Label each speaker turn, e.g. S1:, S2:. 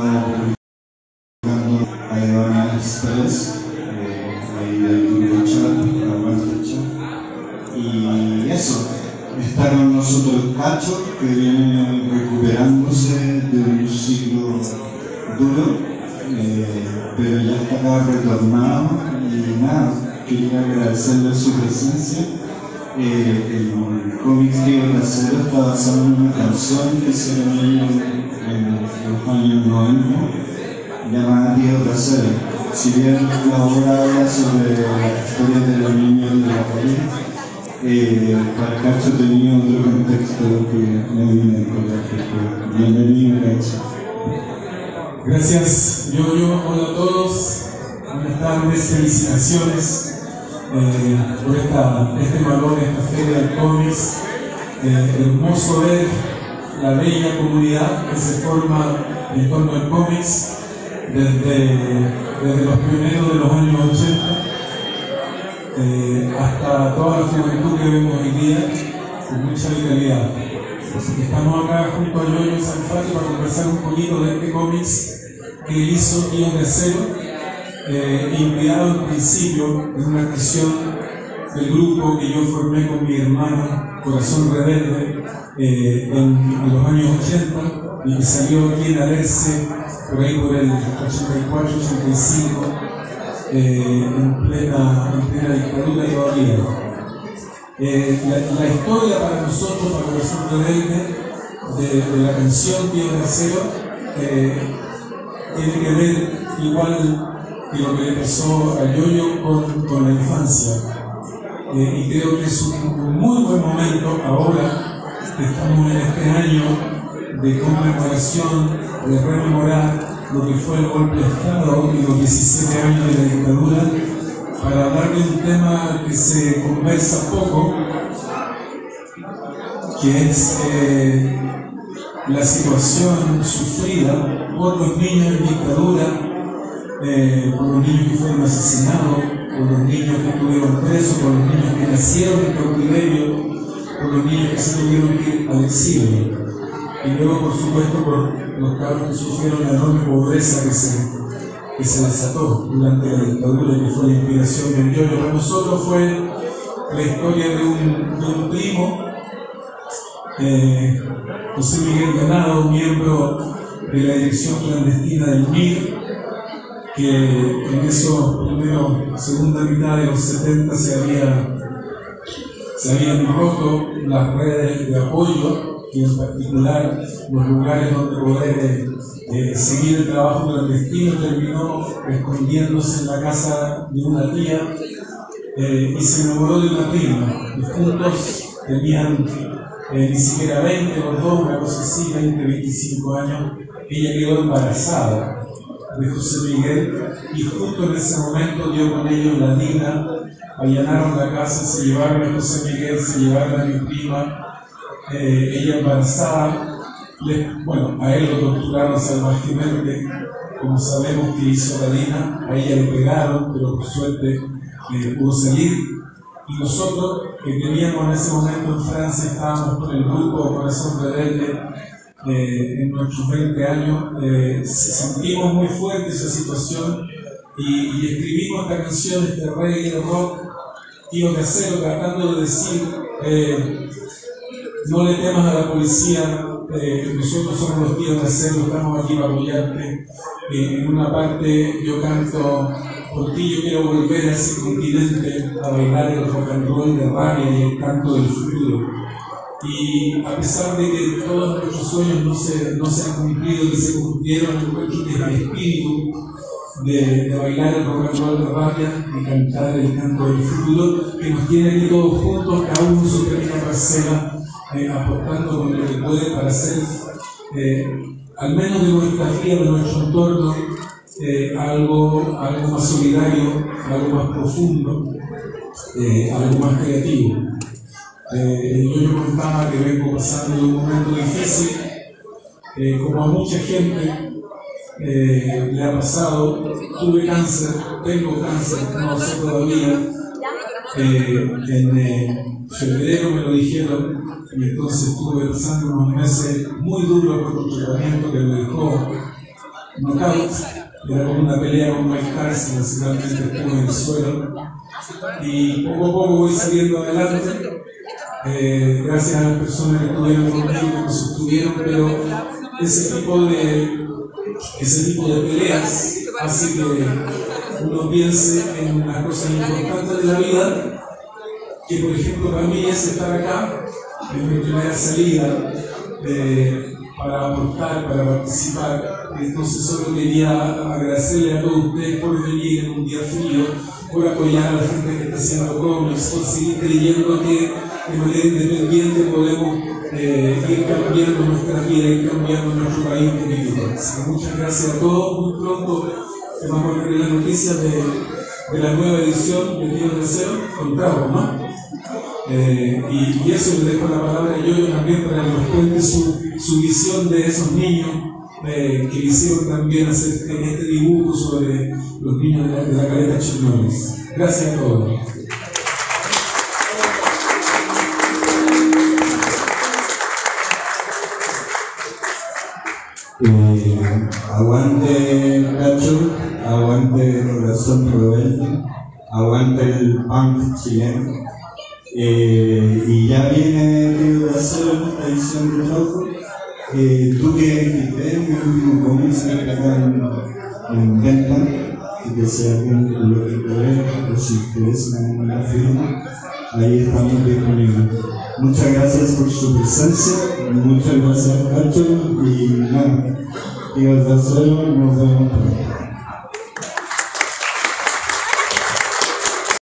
S1: a eh. Y eso, está con nosotros Cacho, que viene recuperándose de un ciclo duro, eh, pero ya está retornado y nada, quería agradecerle su presencia. Eh, el cómic Tío Trasero está basado en una canción que se le en los años 90 llamada Tío Trasero. Si bien la obra habla sobre la historia de los niños de la política, eh, para Cacho tenía otro contexto que me vine al colegio. Bienvenido, Cacho.
S2: Gracias, yo, yo, hola a todos, buenas tardes, felicitaciones eh, por esta, este valor, esta feria del cómics. Eh, hermoso ver la bella comunidad que se forma en torno al cómics desde, desde los primeros de los años 80 eh, hasta toda la juventud que vemos hoy día con mucha vitalidad. Así que estamos acá junto a Yoyo Sanfati para conversar un poquito de este cómics que hizo Guión de Acero, eh, inspirado en principio en una canción del grupo que yo formé con mi hermano Corazón Rebelde eh, en, los años 80 y que salió aquí en Alerce por ahí por el 84-85 eh, en, plena, en plena dictadura todavía. Eh, la, historia para nosotros, para Corazón Rebelde, de, la canción Tío Acero, eh, tiene que ver igual que lo que le pasó a Yoyo con, con la infancia. Eh, y creo que es un, muy buen momento ahora que estamos en este año de conmemoración, de rememorar lo que fue el golpe de Estado y los 17 años de la dictadura, para hablar de un tema que se conversa poco, que es eh, la situación sufrida por los niños en dictadura, eh, por los niños que fueron asesinados, por los niños que estuvieron presos, por los niños que nacieron en cautiverio, por los niños que se tuvieron que ir al exilio. Y luego, por supuesto, por los cabros que sufrieron la enorme pobreza que se, que se desató durante la dictadura que fue la inspiración del yoyo. Para nosotros fue la historia de un, de un primo, eh, José Miguel Ganado, miembro de la dirección clandestina del MIR, que en esos primeros, segunda mitad de los 70 se, había, se habían roto las redes de apoyo y en particular los lugares donde poder eh, seguir el trabajo clandestino terminó escondiéndose en la casa de una tía eh, y se enamoró de una prima. Y juntos tenían eh, ni siquiera 20 o dos, una cosa así, 20, 25 años, ella quedó embarazada de José Miguel y justo en ese momento dio con ellos la digna, allanaron la casa, se llevaron a José Miguel, se llevaron a mi prima, eh, ella embarazada, bueno, a él lo torturaron salvajemente, como sabemos que hizo la digna, a ella le pegaron, pero por suerte eh, pudo salir. Y nosotros, que teníamos en ese momento en Francia, estábamos con el grupo Corazón Rebelde, eh, en nuestros 20 años, eh, sentimos muy fuerte esa situación y, escribimos esta canción, este reggae de rock, Tío de Acero, tratando de decir, eh, no le temas a la policía, nosotros somos los tíos de acero, estamos aquí para apoyarte. En una parte yo canto, por ti yo quiero volver a ese continente a bailar el rock and roll de rabia y el canto del futuro. Y a pesar de que todos nuestros sueños no se, no se han cumplido y se cumplieron, encuentro que el espíritu de, bailar el rock and roll de cantar el canto del futuro, que nos tiene aquí todos juntos, cada uno su pequeña parcela eh, aportando con lo que puede para hacer, eh, al menos de nuestra de nuestro entorno, eh, algo, algo más solidario, algo más profundo, algo más creativo. Yo me contaba que vengo pasando un momento difícil, como a mucha gente le ha pasado, tuve cáncer, tengo cáncer, no sé todavía, en febrero me lo dijeron, y entonces estuve pasando unos meses muy duros por un tratamiento que me dejó knockout. Era como una pelea con Mike Tyson, básicamente estuvo en el suelo. Y poco a poco voy saliendo adelante. Eh, gracias a las personas que estuvieron conmigo, que sostuvieron, pero ese tipo de, ese tipo de peleas hace que uno piense en las cosas importantes de la vida, que por ejemplo para mí es estar acá, en mi primera salida, eh, para aportar, para participar. Entonces solo quería agradecerle a todos ustedes por venir en un día frío, por apoyar a la gente que está haciendo cómics, por seguir creyendo que de manera independiente podemos eh, ir cambiando nuestra vida, ir cambiando nuestro país. Así que muchas gracias a todos. Muy pronto vamos a tener las noticias de, de la nueva edición de Tío Deseo con ¿no? Eh, y, eso le dejo la palabra a Yoyo también para que nos cuente su, su visión de esos niños eh, que hicieron también hacer este, este dibujo sobre los niños de la, de la. Gracias a todos.
S1: Aguante Cacho, aguante Corazón Rebelde, aguante el punk chileno. Eh, y ya viene Río de Acero, esta edición de Rojo. Eh, tú que invité, mi último cómic se en, en venta, y que sea alguien lo que puede, o si interesa en la firma, ahí estamos disponibles. Muchas gracias por su presencia, muchas gracias Cacho, y nada, Río de Acero, nos vemos pronto.